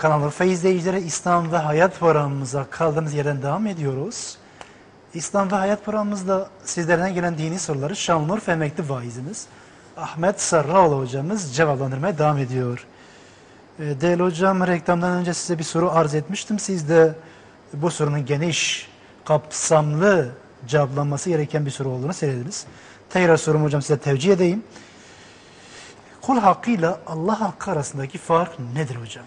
Kanalın fe izleyicileri İslam ve Hayat programımıza kaldığımız yerden devam ediyoruz. İslam ve Hayat programımızda sizlerden gelen dini soruları Şanlıurfa emekli vaizimiz Ahmet Sarraoğlu hocamız cevaplandırmaya devam ediyor. Ee, Değerli hocam reklamdan önce size bir soru arz etmiştim. Siz de bu sorunun geniş, kapsamlı cevaplanması gereken bir soru olduğunu söylediniz. Tekrar sorumu hocam size tevcih edeyim. Kul hakkıyla Allah hakkı arasındaki fark nedir hocam?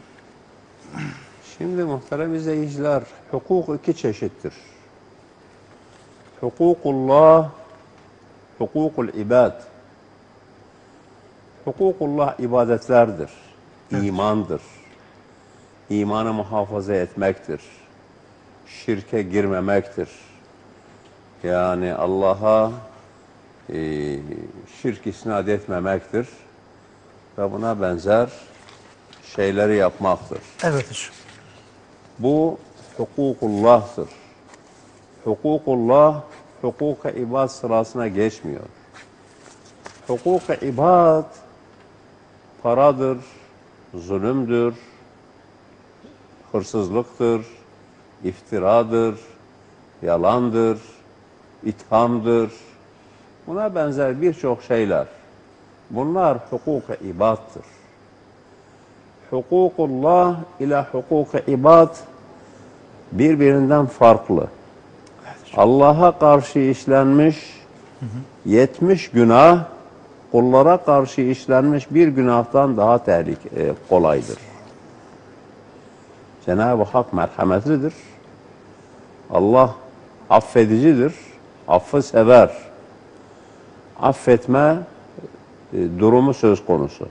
Şimdi muhterem izleyiciler, hukuk iki çeşittir. Hukukullah, hukukul ibad. Hukukullah ibadetlerdir, imandır. İmanı muhafaza etmektir. Şirke girmemektir. Yani Allah'a e, şirk isnat etmemektir. Ve buna benzer şeyleri yapmaktır. Evet hocam. Bu hukukullah'tır. Hukukullah, hukuka ibad sırasına geçmiyor. Hukuka ibad paradır, zulümdür, hırsızlıktır, iftiradır, yalandır, ithamdır. Buna benzer birçok şeyler. Bunlar hukuka ibattır. Hukukullah ile hukuka ibad birbirinden farklı. Allah'a karşı işlenmiş 70 günah kullara karşı işlenmiş bir günahtan daha tehlik e, kolaydır. Cenab-ı Hak merhametlidir. Allah affedicidir. Affı sever. Affetme e, durumu söz konusu.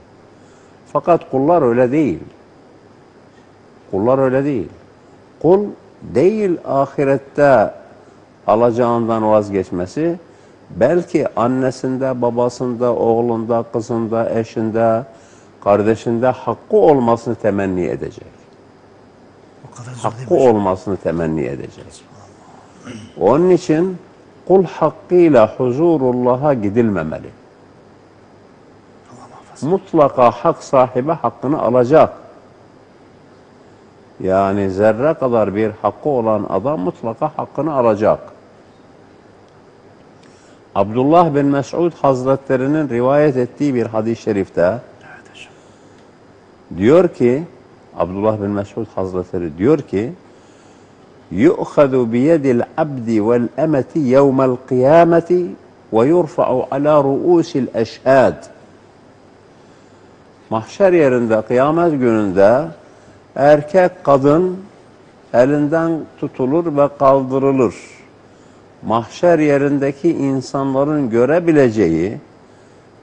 Fakat kullar öyle değil. Kullar öyle değil. Kul değil ahirette alacağından vazgeçmesi, belki annesinde, babasında, oğlunda, kızında, eşinde, kardeşinde hakkı olmasını temenni edecek. Hakkı olmasını temenni edecek. Onun için kul hakkıyla huzurullah'a gidilmemeli. Mutlaka hak sahibi hakkını alacak. Yani zerre kadar bir hakkı olan adam mutlaka hakkını alacak. Abdullah bin Mes'ud Hazretlerinin rivayet ettiği bir hadis-i şerifte Evet diyor ki Abdullah bin Mes'ud Hazretleri diyor ki يُؤْخَذُ بِيَدِ الْعَبْدِ وَالْأَمَةِ يَوْمَ الْقِيَامَةِ وَيُرْفَعُ عَلَى رُؤُوسِ الْأَشْهَادِ Mahşer yerinde kıyamet gününde erkek kadın elinden tutulur ve kaldırılır. Mahşer yerindeki insanların görebileceği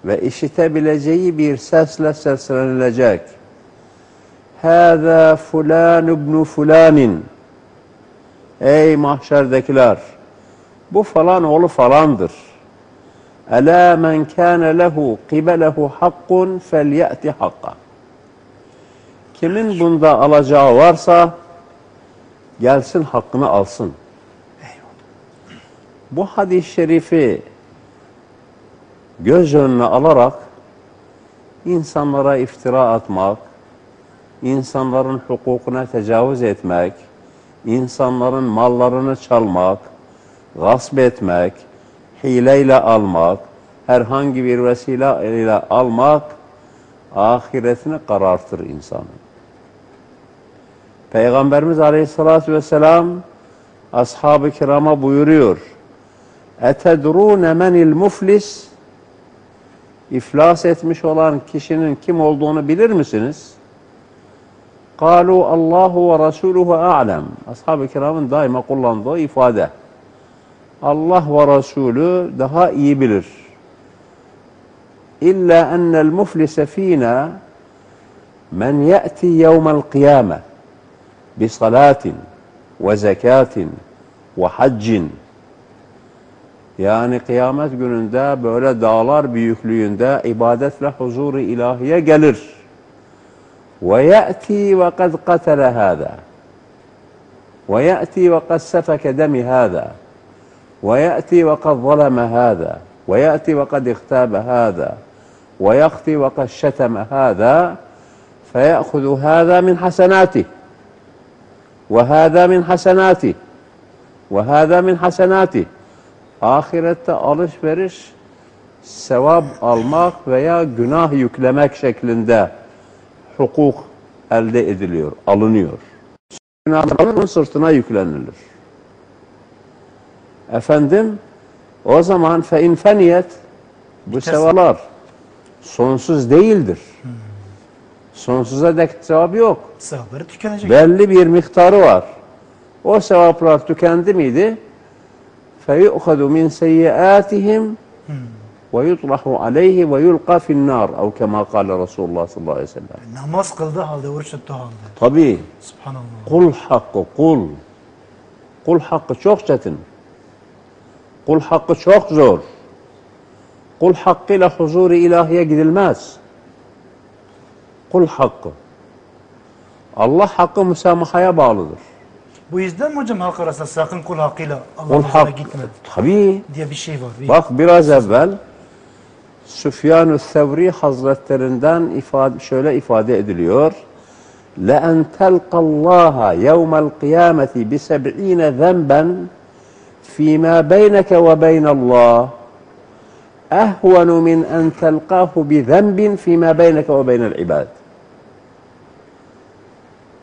ve işitebileceği bir sesle seslenilecek. Hâzâ fulân ibnu fulânin. Ey mahşerdekiler! Bu falan oğlu falandır. Ela men kana lehu qibalehu hakkun felyati hakka. Kimin bunda alacağı varsa gelsin hakkını alsın. Bu hadis-i şerifi göz önüne alarak insanlara iftira atmak, insanların hukukuna tecavüz etmek, insanların mallarını çalmak, gasp etmek, hileyle almak, herhangi bir vesileyle almak ahiretini karartır insanın. Peygamberimiz Aleyhisselatü Vesselam ashab-ı kirama buyuruyor. Etedrûne menil muflis İflas etmiş olan kişinin kim olduğunu bilir misiniz? Kalu Allahu ve Resuluhu a'lem. Ashab-ı kiramın daima kullandığı ifade. Allah ve Resulü daha iyi bilir. İlla ennel muflise fînâ men ye'ti yevmel kıyâme bi salatin ve zekatin ve haccin yani kıyamet gününde böyle dağlar büyüklüğünde ibadetle huzuru ilahiye gelir. Ve ye'ti ve kad katale hâzâ. Ve ye'ti ve kad sefeke demi hâzâ. ويأتي وقد ظلم هذا ويأتي وقد اغتاب هذا ويخطي وقد شتم هذا فيأخذ هذا من حسناته وهذا من حسناته وهذا من حسناته آخرة ألش برش سواب ألماق ويا جناه يكلمك شكل ده حقوق elde ediliyor, alınıyor. Günahların sırtına yüklenilir. Efendim, o zaman fe in feniyet bu Biterse- sevaplar sonsuz değildir. Sonsuza dek sevap yok. Sevapları tükenecek. Belli bir miktarı var. O sevaplar tükendi miydi? فَيُؤْخَذُ مِنْ سَيِّئَاتِهِمْ وَيُطْرَحُ عَلَيْهِ وَيُلْقَى فِي النَّارِ اَوْ كَمَا قَالَ رَسُولُ اللّٰهِ sallallahu aleyhi ve sellem. Namaz kıldığı halde, oruç tuttuğu halde. Tabii. Subhanallah. Kul hakkı, kul. Kul hakkı çok çetin. Kul hakkı çok zor. Kul hakkıyla huzur-i ilahiye gidilmez. Kul hakkı. Allah hakkı müsamahaya bağlıdır. Bu yüzden mi hocam halk arasında sakın kul hakkıyla Kul Allah'ın huzuruna hakkı. gitme Tabii. diye bir şey var. Bir- Bak biraz evvel Süfyan-ı Sevri Hazretlerinden ifade, şöyle ifade ediliyor. لَاَنْ تَلْقَ اللّٰهَ يَوْمَ الْقِيَامَةِ بِسَبْعِينَ ذَنْبًا فِي مَا بَيْنَكَ وَبَيْنَ اللّٰهِ اَهْوَنُ مِنْ اَنْ تَلْقَاهُ بِذَنْبٍ فِي مَا بَيْنَكَ وَبَيْنَ الْعِبَادِ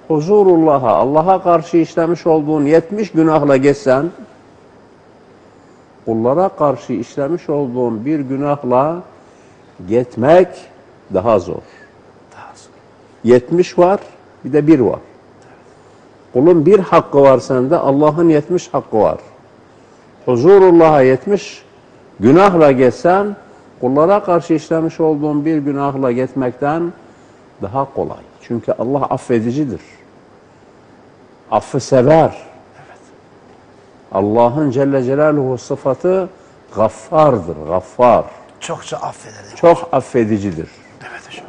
Huzurullah'a, Allah'a karşı işlemiş olduğun 70 günahla geçsen, kullara karşı işlemiş olduğun bir günahla gitmek daha zor. Daha sonra. 70 var, bir de bir var. Kulun bir hakkı var sende, Allah'ın 70 hakkı var. Huzurullah'a 70 günahla geçsen, kullara karşı işlemiş olduğun bir günahla gitmekten daha kolay. Çünkü Allah affedicidir. Affı sever. Allah'ın Celle Celaluhu sıfatı gaffardır, gaffar. Çokça affeder. Çok affedicidir. Evet hocam.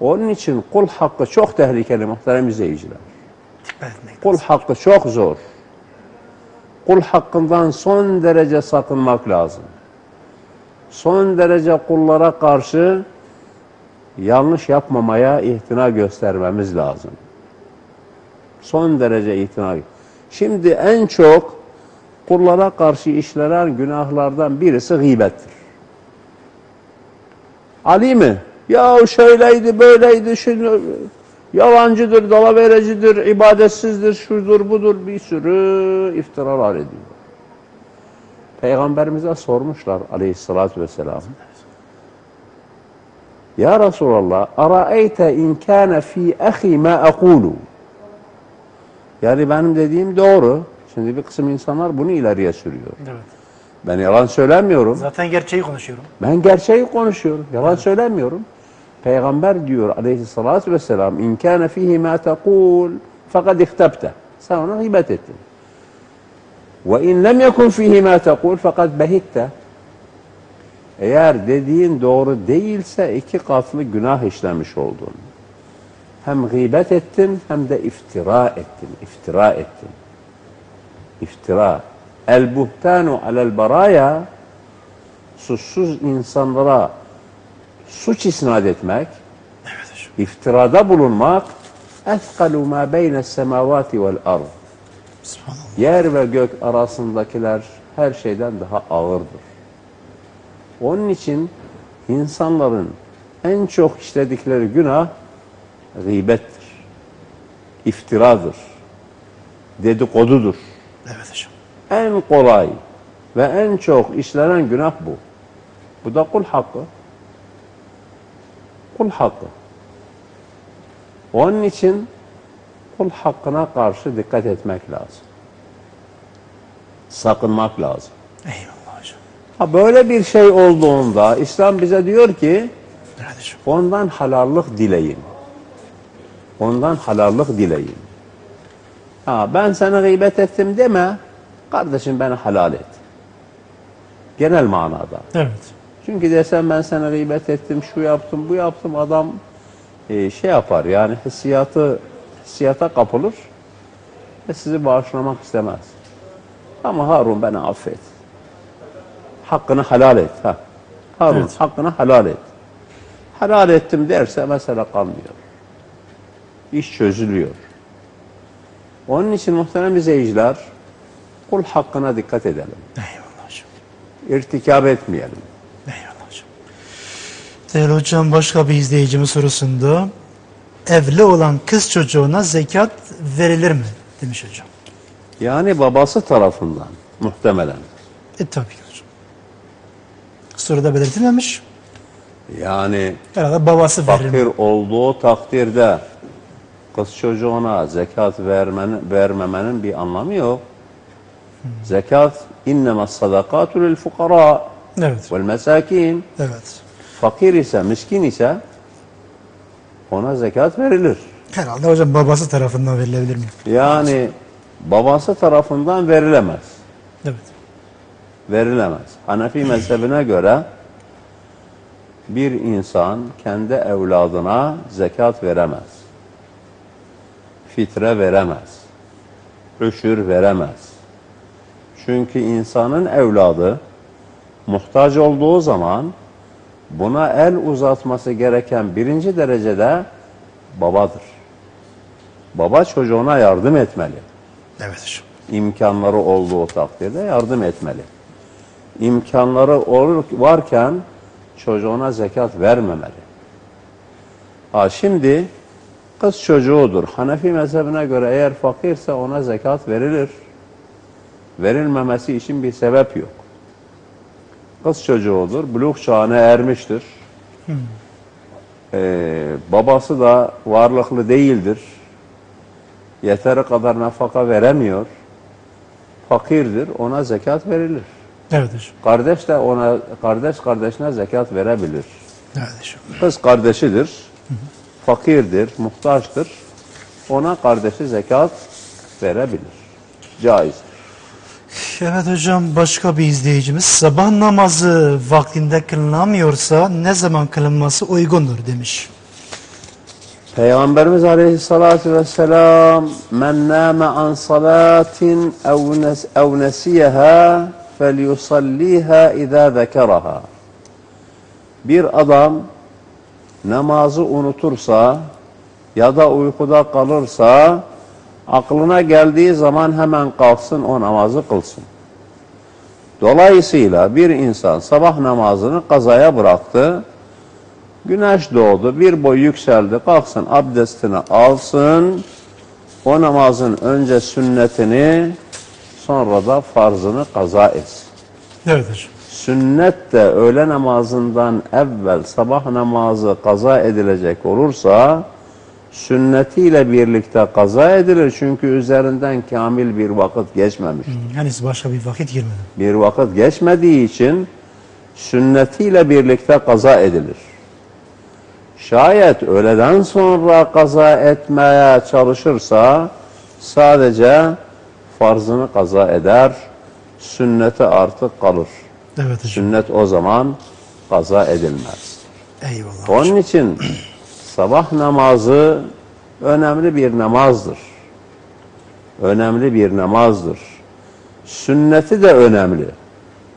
Onun için kul hakkı çok tehlikeli muhterem izleyiciler. Dikkat etmek Kul hakkı çok zor. Kul hakkından son derece sakınmak lazım. Son derece kullara karşı yanlış yapmamaya ihtina göstermemiz lazım. Son derece ihtina. Şimdi en çok kullara karşı işlenen günahlardan birisi gıybettir. Ali mi? Ya şöyleydi, böyleydi, şunu, yalancıdır, dalaverecidir, ibadetsizdir, şudur budur bir sürü iftiralar ediyor. Peygamberimize sormuşlar aleyhissalatü vesselam. Ya Resulallah, araeyte in kâne fî ehi ma ekûlu. Yani benim dediğim doğru. Şimdi bir kısım insanlar bunu ileriye sürüyor. Evet. Ben yalan söylemiyorum. Zaten gerçeği konuşuyorum. Ben gerçeği konuşuyorum. Yalan söylemiyorum. Peygamber diyor aleyhissalatü vesselam in kâne fihi mâ tekûl fakat ihtebte. Sen ona gıybet ettin. Ve in lem yekun fihi mâ tekûl fakat behitte. Eğer dediğin doğru değilse iki katlı günah işlemiş oldun. Hem gıybet ettin hem de iftira ettin. İftira ettin. İftira. El buhtanu alel baraya suçsuz insanlara suç isnat etmek, Evet hocam. iftirada bulunmak اَثْقَلُ مَا بَيْنَ السَّمَاوَاتِ وَالْأَرْضِ Subhanallah. Yer ve gök arasındakiler her şeyden daha ağırdır. Onun için insanların en çok işledikleri günah gıybettir, iftiradır, dedikodudur. Evet hocam. En kolay ve en çok işlenen günah bu. Bu da kul hakkı. Kul hakkı. Onun için kul hakkına karşı dikkat etmek lazım. Sakınmak lazım. Eyvallah hocam. Ha böyle bir şey olduğunda İslam bize diyor ki ondan halallık dileyin. Ondan halallık dileyin. Ha ben sana gıybet ettim deme. Kardeşim beni helal et. Genel manada. Evet. Çünkü desem ben sana gıybet ettim, şu yaptım, bu yaptım adam e, şey yapar yani hissiyatı hissiyata kapılır ve sizi bağışlamak istemez. Ama Harun beni affet. Hakkını helal et. Ha. Harun Evet. hakkını helal et. Helal ettim derse mesele kalmıyor. iş çözülüyor. Onun için muhterem izleyiciler kul hakkına dikkat edelim. Eyvallah hocam. İrtikab etmeyelim. Değerli hocam başka bir izleyicimin sorusunda evli olan kız çocuğuna zekat verilir mi? Demiş hocam. Yani babası tarafından muhtemelen. E tabii ki hocam. Soruda belirtilmemiş. Yani Herhalde babası verir mi? fakir olduğu takdirde kız çocuğuna zekat vermenin, vermemenin bir anlamı yok. Zekat innema sadakatu lil fukara Evet. vel mesakin. Evet. Fakir ise, miskin ise ona zekat verilir. Herhalde hocam babası tarafından verilebilir mi? Yani babası tarafından verilemez. Evet. Verilemez. Hanefi mezhebine göre bir insan kendi evladına zekat veremez. Fitre veremez. Üşür veremez. Çünkü insanın evladı muhtaç olduğu zaman buna el uzatması gereken birinci derecede babadır. Baba çocuğuna yardım etmeli. Evet hocam. İmkanları olduğu takdirde yardım etmeli. İmkanları olur varken çocuğuna zekat vermemeli. Ha şimdi kız çocuğudur. Hanefi mezhebine göre eğer fakirse ona zekat verilir. Verilmemesi için bir sebep yok. Kız çocuğudur. Buluğ çağına ermiştir. Ee, babası da varlıklı değildir. Yeteri kadar nafaka veremiyor. Fakirdir. Ona zekat verilir. Evet hocam. Kardeş de ona kardeş kardeşine zekat verebilir. Evet hocam. Kız kardeşidir. Fakirdir, muhtaçtır. Ona kardeşi zekat verebilir. Caiz. Evet hocam başka bir izleyicimiz sabah namazı vaktinde kılınamıyorsa ne zaman kılınması uygundur demiş. Peygamberimiz Aleyhisselatü Vesselam men nâme an salatin ev, nes, ev nesiyeha felyusalliha izâ zekeraha Bir adam namazı unutursa ya da uykuda kalırsa aklına geldiği zaman hemen kalksın o namazı kılsın. Dolayısıyla bir insan sabah namazını kazaya bıraktı. Güneş doğdu, bir boy yükseldi, kalksın abdestini alsın. O namazın önce sünnetini, sonra da farzını kaza etsin. Evet hocam. Sünnet de öğle namazından evvel sabah namazı kaza edilecek olursa, sünnetiyle birlikte kaza edilir. Çünkü üzerinden kamil bir vakit geçmemiş. Henüz başka bir vakit girmedi. Bir vakit geçmediği için sünnetiyle birlikte kaza edilir. Şayet öğleden sonra kaza etmeye çalışırsa sadece farzını kaza eder, sünneti artık kalır. Evet hocam. Sünnet o zaman kaza edilmez. Eyvallah. Onun için sabah namazı önemli bir namazdır. Önemli bir namazdır. Sünneti de önemli.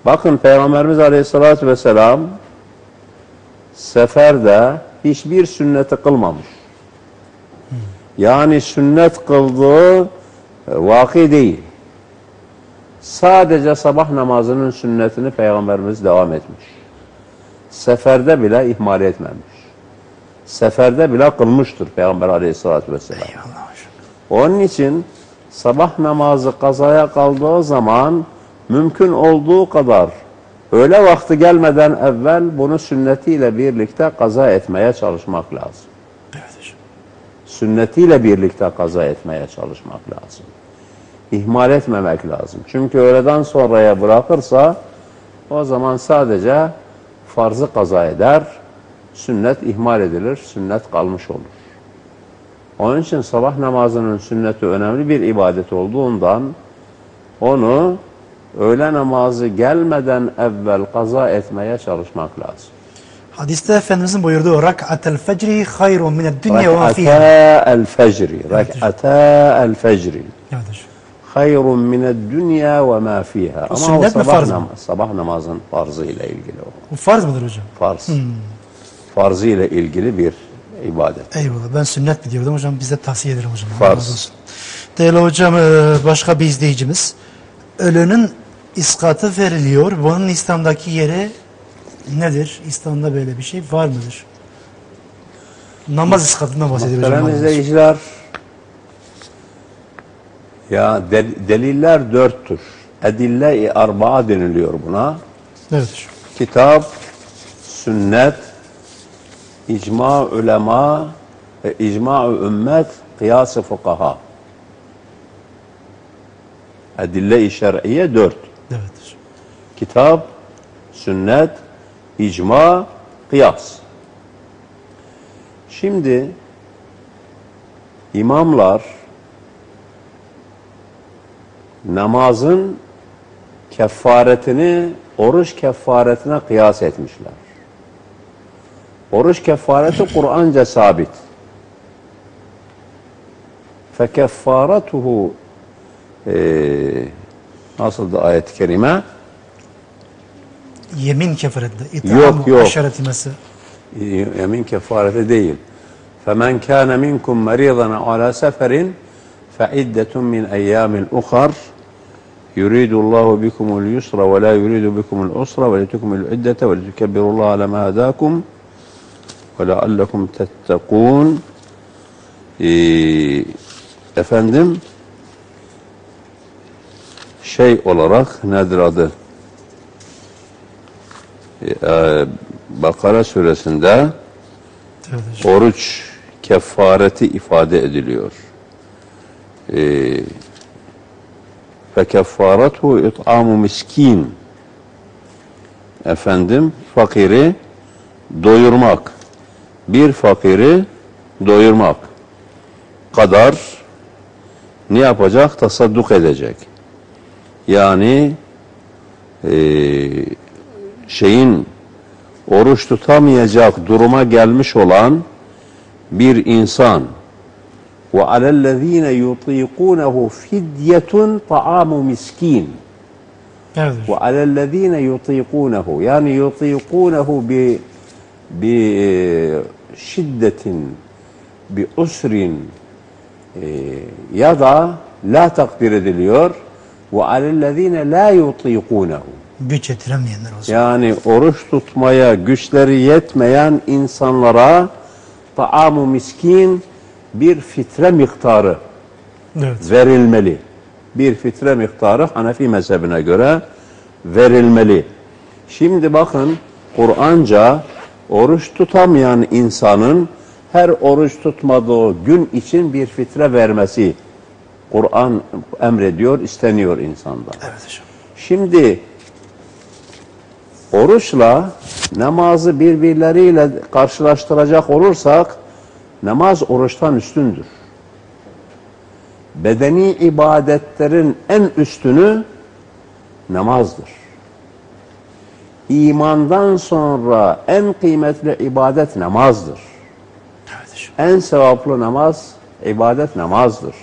Bakın Peygamberimiz Aleyhisselatü Vesselam seferde hiçbir sünneti kılmamış. Yani sünnet kıldığı e, vaki değil. Sadece sabah namazının sünnetini Peygamberimiz devam etmiş. Seferde bile ihmal etmemiş. Seferde bile kılmıştır Peygamber Aleyhisselatü Vesselam. Eyvallah hocam. Onun için sabah namazı kazaya kaldığı zaman mümkün olduğu kadar öğle vakti gelmeden evvel bunu sünnetiyle birlikte kaza etmeye çalışmak lazım. Evet hocam. Sünnetiyle birlikte kaza etmeye çalışmak lazım. İhmal etmemek lazım. Çünkü öğleden sonraya bırakırsa o zaman sadece farzı kaza eder, sünnet ihmal edilir, sünnet kalmış olur. Onun için sabah namazının sünneti önemli bir ibadet olduğundan onu öğle namazı gelmeden evvel kaza etmeye çalışmak lazım. Hadiste Efendimizin buyurduğu rak'atel fecri hayrun mined dünya ve ma fiha. Rek'ata el fecri. Rek'ata el fecri. Hayrun mined dünya ve ma fiha. Ama o sabah, namaz, sabah namazın farzı ile ilgili o. Bu farz mıdır hocam? Farz. Farzı ile ilgili bir ibadet. Eyvallah. Ben sünnet mi diyordum hocam. Biz de tavsiye ederim hocam. Farz. Değerli hocam e, başka bir izleyicimiz. Ölünün iskatı veriliyor. Bunun İslam'daki yeri nedir? İslam'da böyle bir şey var mıdır? Namaz iskatından bahsediyor hocam. Muhterem izleyiciler, ya del- deliller dörttür. Edille-i arba'a deniliyor buna. Evet. Kitap, sünnet, icma ulema, ve icma ümmet, kıyas-ı fukaha. Edille-i şer'iye dört. Evet. Kitap, sünnet, icma, kıyas. Şimdi imamlar namazın kefaretini oruç kefaretine kıyas etmişler. Oruç kefareti Kur'anca sabit. Fekeffaretuhu eee nasıldı ayet-i kerime? Yemin kefaretinde. Yok, İt'amu yok. aşereti mesi. yemin kefareti değil. فَمَنْ كَانَ مِنْكُمْ مَرِيضًا عَلَى سَفَرٍ فَعِدَّةٌ مِنْ اَيَّامِ الْاُخَرِ يُرِيدُ اللّٰهُ بِكُمُ الْيُسْرَ وَلَا يُرِيدُ بِكُمُ الْعُسْرَ وَلِتُكْمُ الْعِدَّةَ وَلِتُكَبِّرُوا اللّٰهَ عَلَى مَا هَدَاكُمْ وَلَعَلَّكُمْ تَتَّقُونَ Ee, efendim şey olarak nedir adı? Ee, Bakara suresinde Evet hocam. oruç kefareti ifade ediliyor. Ee, Fekeffaretu it'amu miskin. Efendim fakiri doyurmak. Bir fakiri doyurmak kadar ne yapacak? Tasadduk edecek. Yani eee şeyin oruç tutamayacak duruma gelmiş olan bir insan ve alellezine yutiqunehu fidyetun ta'amu miskin ve alellezine yutiqunehu yani yutiqunehu bi bi şiddetin bi usrin e, ya da la takdir ediliyor ve alellezine la yutiqunehu Güç yetiremeyenler hocam. yani oruç tutmaya güçleri yetmeyen insanlara taamu miskin bir fitre miktarı Evet. verilmeli. Bir fitre miktarı Hanefi mezhebine göre verilmeli. Şimdi bakın Kur'anca oruç tutamayan insanın her oruç tutmadığı gün için bir fitre vermesi Kur'an emrediyor, isteniyor insandan. Evet hocam. Şimdi oruçla namazı birbirleriyle karşılaştıracak olursak namaz oruçtan üstündür. Bedeni ibadetlerin en üstünü namazdır. İmandan sonra en kıymetli ibadet namazdır. Evet. En sevaplı namaz ibadet namazdır.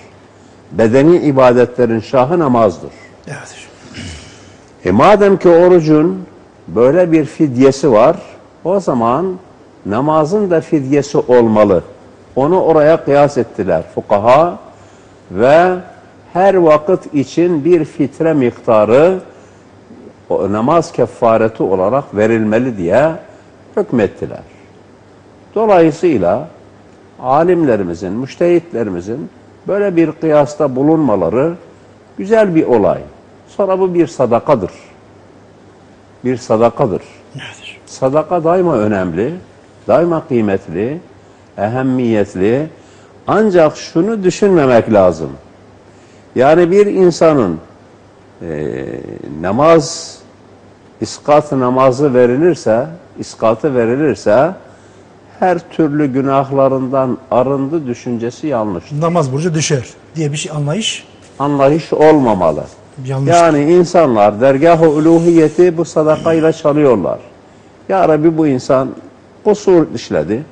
Bedeni ibadetlerin şahı namazdır. Evet. E madem ki orucun böyle bir fidyesi var, o zaman namazın da fidyesi olmalı. Onu oraya kıyas ettiler fukaha ve her vakit için bir fitre miktarı o namaz kefareti olarak verilmeli diye hükmettiler. Dolayısıyla alimlerimizin, müştehitlerimizin böyle bir kıyasta bulunmaları güzel bir olay. Sonra bu bir sadakadır. Bir sadakadır. Sadaka daima önemli, daima kıymetli, ehemmiyetli. Ancak şunu düşünmemek lazım. Yani bir insanın eee, namaz, iskat namazı verilirse, iskatı verilirse her türlü günahlarından arındı düşüncesi yanlış. Namaz burcu düşer diye bir şey anlayış Anlayış olmamalı. yanlış. Yani insanlar dergah-ı uluhiyeti bu sadakayla çalıyorlar. Ya Rabbi bu insan kusur işledi.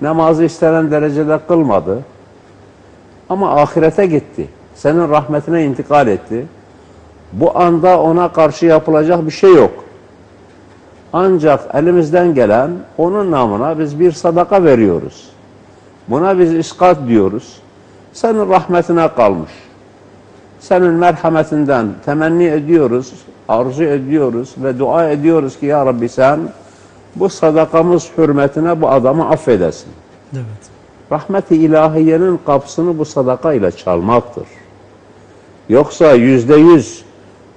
Namazı istenen derecede kılmadı. Ama ahirete gitti. Senin rahmetine intikal etti. Bu anda ona karşı yapılacak bir şey yok. Ancak elimizden gelen onun namına biz bir sadaka veriyoruz. Buna biz iskat diyoruz. Senin rahmetine kalmış. Senin merhametinden temenni ediyoruz, arzu ediyoruz ve dua ediyoruz ki ya Rabbi sen bu sadakamız hürmetine bu adamı affedesin. Evet. Rahmet-i ilahiyenin kapısını bu sadaka ile çalmaktır. Yoksa yüzde yüz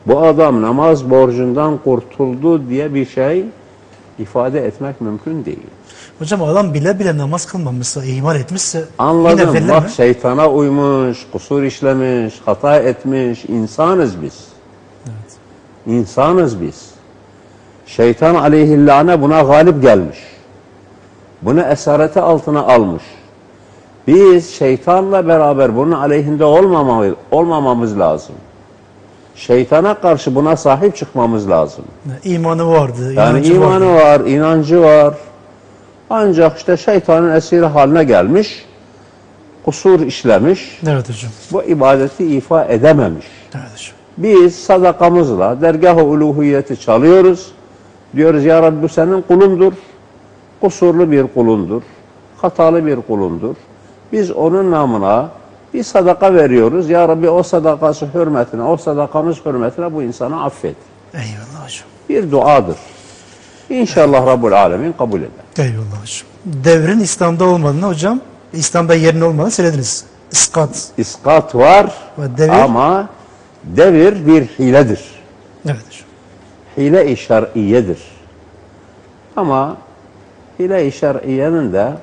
bu adam namaz borcundan kurtuldu diye bir şey ifade etmek mümkün değil. Hocam adam bile bile namaz kılmamışsa, iman etmişse Anladım. Bak mi? şeytana uymuş, kusur işlemiş, hata etmiş. insanız biz. İnsanız biz. Şeytan aleyhillâne buna galip gelmiş. Bunu esareti altına almış. Biz şeytanla beraber bunun aleyhinde olmamamız, olmamamız lazım. Şeytana karşı buna sahip çıkmamız lazım. İmanı vardı, Yani imanı vardı. var, inancı var. Ancak işte şeytanın esiri haline gelmiş, kusur işlemiş, Evet hocam. bu ibadeti ifa edememiş. Evet hocam. Biz sadakamızla dergah-ı uluhiyeti çalıyoruz. Diyoruz ya Rabbi bu senin kulundur. Kusurlu bir kulundur. Hatalı bir kulundur. Biz onun namına bir sadaka veriyoruz. Ya Rabbi o sadakası hürmetine, o sadakamız hürmetine bu insanı affet. Eyvallah hocam. Bir duadır. İnşallah Rabbul Alemin kabul eder. Eyvallah hocam. Devrin İslam'da olmadığını hocam, İslam'da yerin olmadığını söylediniz. İskat. İskat var Ve devir? ama devir bir hiledir. Evet hocam. hile-i şer'iyedir. Ama hile-i şer'iyenin de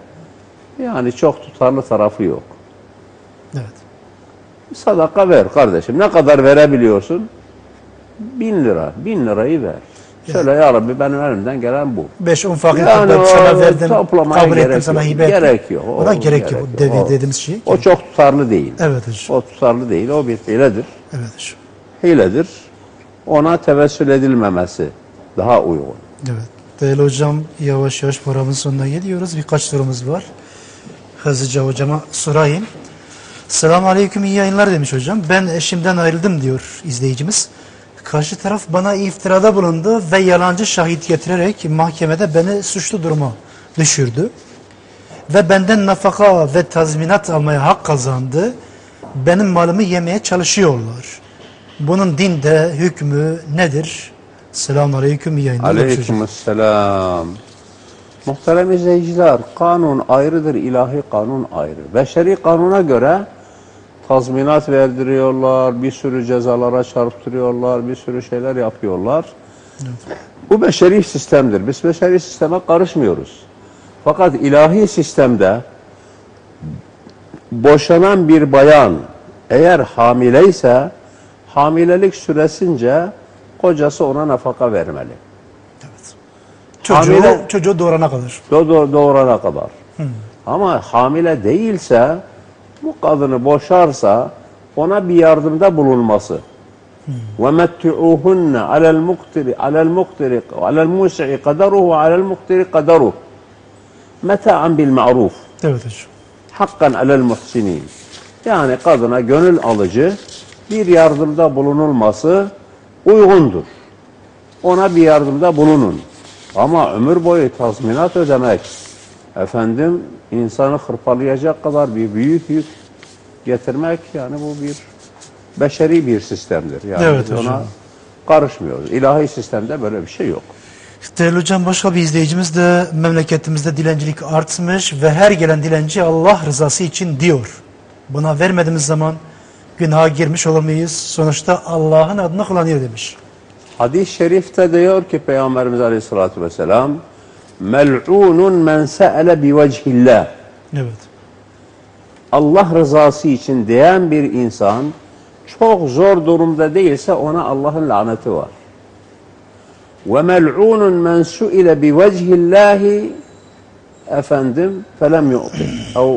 yani çok tutarlı tarafı yok. Evet. Sadaka ver kardeşim. Ne kadar verebiliyorsun? Bin lira. Bin lirayı ver. Söyle ya Rabbi benim elimden gelen bu. 5-10 fakir Yani yani o sana verdim, kabul ettim sana yok. hibe ettim. Gerek yok. O- Ona gerek, yok. devir O- dediğimiz şey. O çok tutarlı değil. Evet hocam. O tutarlı değil. O bir hiledir. Evet hocam. Hiledir. Ona tevessül edilmemesi daha uygun. Evet. Değerli hocam yavaş yavaş programın sonuna geliyoruz. Birkaç sorumuz var. Hızlıca hocama sorayım. Selamun Aleyküm iyi yayınlar demiş hocam. Ben eşimden ayrıldım diyor izleyicimiz. Karşı taraf bana iftirada bulundu ve yalancı şahit getirerek mahkemede beni suçlu duruma düşürdü. Ve benden nafaka ve tazminat almaya hak kazandı. Benim malımı yemeye çalışıyorlar. Bunun dinde hükmü nedir? Selamun Aleyküm iyi yayınlar demiş hocam. Muhterem izleyiciler, kanun ayrıdır, ilahi kanun ayrı. Beşeri kanuna göre tazminat verdiriyorlar, bir sürü cezalara çarptırıyorlar, bir sürü şeyler yapıyorlar. Bu beşeri sistemdir. Biz beşeri sisteme karışmıyoruz. Fakat ilahi sistemde boşanan bir bayan eğer hamileyse hamilelik süresince kocası ona nafaka vermeli. Çocuğu, Hamile- çocuğu doğurana kadar. Do- do- doğurana kadar. Ama hamile değilse bu kadını boşarsa ona bir yardımda bulunması. Ve mettu'uhunne alel muktiri alel muktiri alel musi'i kadaruhu alel muktiri kadaruhu. Meta'an bil ma'ruf. Evet hocam. Hakkan alel muhsinin. Yani kadına gönül alıcı bir yardımda bulunulması uygundur. Ona bir yardımda bulunun. Ama ömür boyu tazminat ödemek, efendim insanı hırpalayacak kadar bir büyük yük getirmek yani bu bir beşeri bir sistemdir. Yani Evet hocam. ona karışmıyoruz. İlahi sistemde böyle bir şey yok. Değerli hocam başka bir izleyicimiz de memleketimizde dilencilik artmış ve her gelen dilenci Allah rızası için diyor. Buna vermediğimiz zaman günaha girmiş olur muyuz? Sonuçta Allah'ın adını kullanıyor demiş. حديث شريف تدير كبيامر مزال الصلاة والسلام ملعون من سأل بوجه الله نبت الله رضاسي için diyen bir insan çok zor durumda değilse ona Allah'ın laneti var. وملعون من سئل بوجه الله أفندم فلم يعطي أو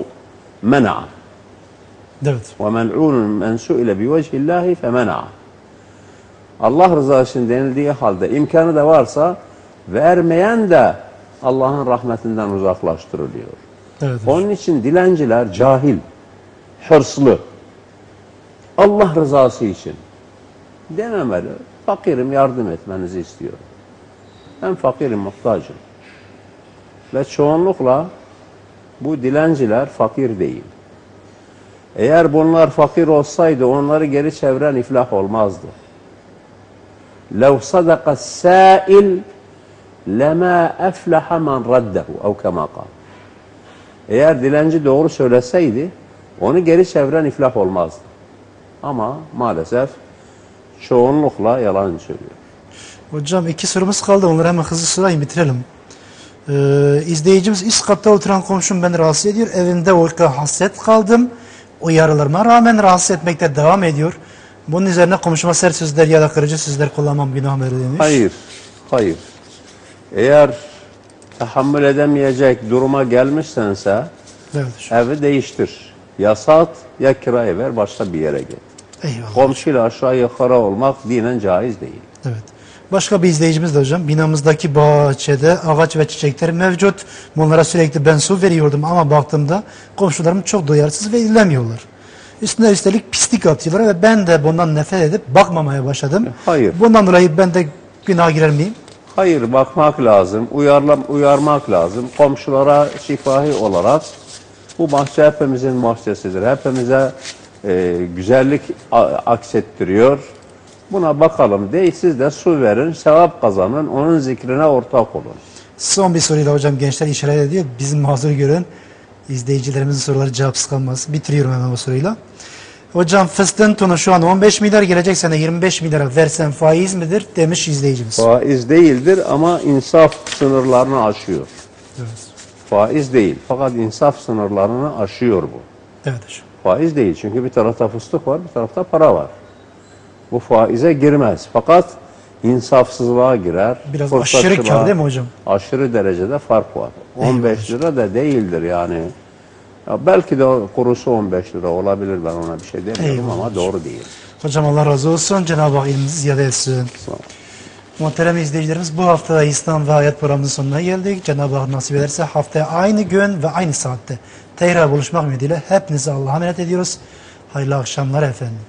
منع. نبت وملعون من سئل بوجه الله فمنع. Allah rızası için denildiği halde imkanı da varsa vermeyen de Allah'ın rahmetinden uzaklaştırılıyor. Evet. Onun için dilenciler cahil, hırslı. Allah rızası için dememeli. Fakirim yardım etmenizi istiyorum. Ben fakirim, muhtacım. Ve çoğunlukla Bu dilenciler fakir değil. Eğer bunlar fakir olsaydı onları geri çeviren iflah olmazdı. لَوْ صَدَقَ السَّائِلِ لَمَا أَفْلَحَ مَنْ رَدَّهُ اَوْ كَمَا قَالَ Eğer dilenci doğru söyleseydi onu geri çeviren iflah olmazdı. Ama maalesef çoğunlukla yalan söylüyor. Hocam iki sorumuz kaldı. Onları hemen hızlı sırayım bitirelim. Ee, izleyicimiz üst katta oturan komşum beni rahatsız ediyor. Evimde uykuya hasret kaldım. Uyarılarıma rağmen rahatsız etmekte devam ediyor. Bunun üzerine komşuma sert sözler ya da kırıcı sözler kullanmam günah demiş. Hayır, hayır. Eğer tahammül edemeyecek duruma gelmişsense Evet evi değiştir. Ya sat ya kiraya ver başka bir yere git. Eyvallah. Komşuyla aşağı yukarı olmak dinen caiz değil. Evet. Başka bir izleyicimiz de hocam. Binamızdaki bahçede ağaç ve çiçekler mevcut. Bunlara sürekli ben su veriyordum ama baktığımda komşularım çok duyarsız ve dinlemiyorlar. Üstüne üstelik pislik atıyorlar ve ben de bundan nefret edip bakmamaya başladım. Hayır. Bundan dolayı ben de günah girer miyim? Hayır bakmak lazım, uyarlam, uyarmak lazım. Komşulara şifahi olarak bu bahçe hepimizin bahçesidir. Hepimize e, güzellik aksettiriyor. Buna bakalım değil siz de su verin, sevap kazanın, onun zikrine ortak olun. Son bir soruyla hocam gençler işaret ediyor. Bizim mazur gören izleyicilerimizin soruları cevapsız kalmaz. Bitiriyorum hemen bu soruyla. Hocam fıstığın tonu şu an 15 milyar gelecek sene 25 milyara versen faiz midir demiş izleyicimiz. Faiz değildir ama insaf sınırlarını aşıyor. Evet. Faiz değil fakat insaf sınırlarını aşıyor bu. Evet hocam. Faiz değil çünkü bir tarafta fıstık var bir tarafta para var. Bu faize girmez fakat insafsızlığa girer. Biraz aşırı kar değil mi hocam? Aşırı derecede fark var. 15 lira da değildir yani. Ya belki de kurusu 15 lira olabilir ben ona bir şey demiyorum Eyvallah ama hocam. doğru değil. Hocam Allah razı olsun. Cenab-ı Hak ilminizi ziyade etsin. Muhterem izleyicilerimiz bu hafta İslam ve Hayat programının sonuna geldik. Cenab-ı Hak nasip ederse haftaya aynı gün ve aynı saatte tekrar buluşmak ümidiyle hepinizi Allah'a emanet ediyoruz. Hayırlı akşamlar efendim.